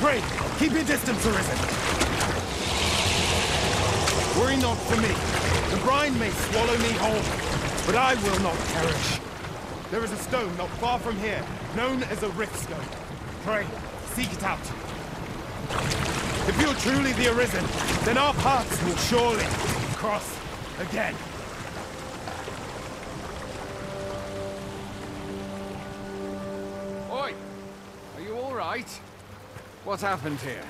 Pray, Keep your distance, Arisen! Worry not for me. The brine may swallow me whole, but I will not perish. There is a stone not far from here, known as a Riftstone. Pray, seek it out. If you're truly the Arisen, then our paths will surely cross again. Right? What happened here?